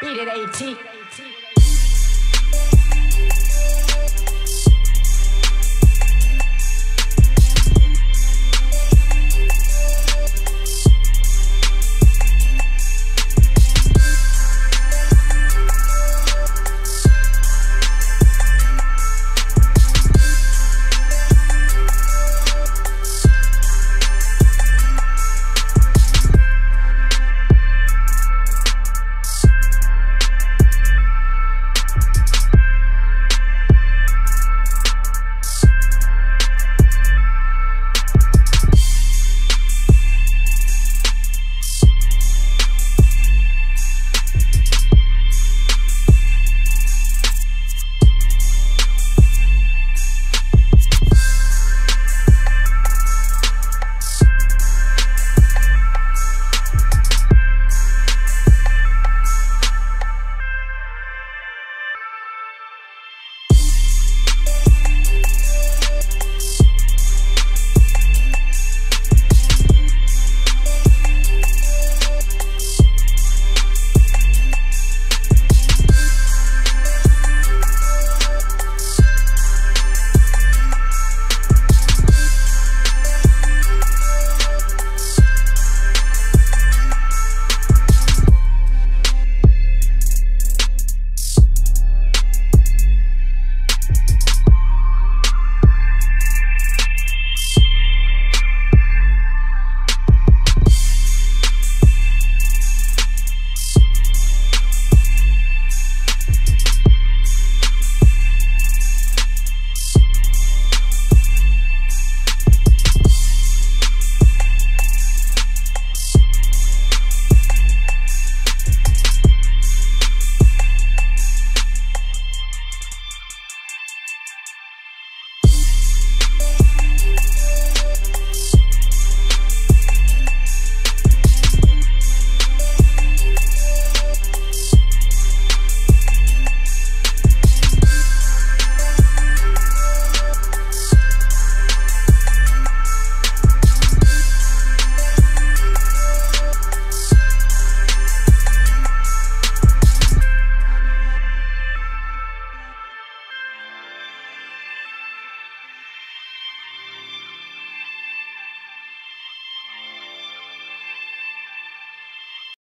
Beat it, AT.